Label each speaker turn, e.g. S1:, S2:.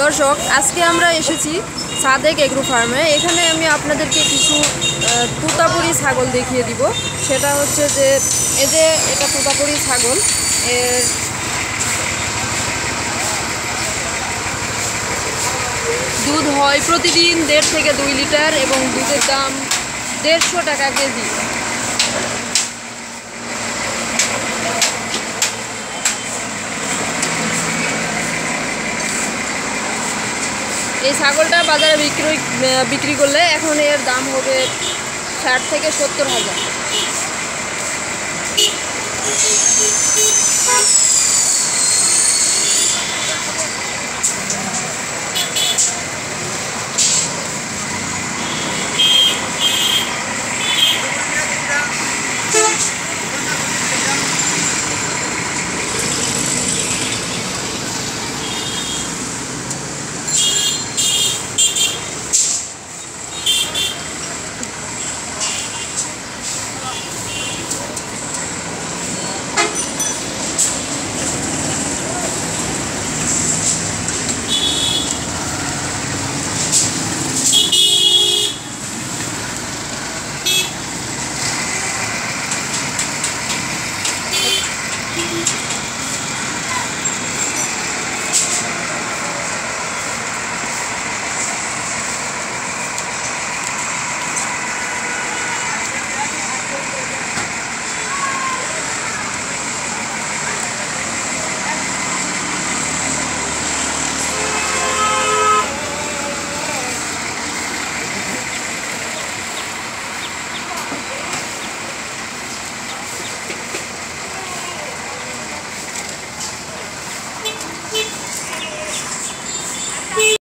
S1: দর্শক, আজকে আমরা এসেছি সাদেক এগ্রো ফার্মে। এখানে আমি আপনাদেরকে কিছু তুতাপুরি ছাগল দেখিয়ে দিব। সেটা হচ্ছে যে, এই যে এটা তুতাপুরি ছাগল, এর দুধ হয় প্রতিদিন দেড় থেকে দুই লিটার এবং দুধের দাম দেড়শো টাকা কেজি। এই ছাগলটা বাজারে বিক্রি বিক্রি করলে এখন এর দাম হবে ষাট থেকে সত্তর হাজার।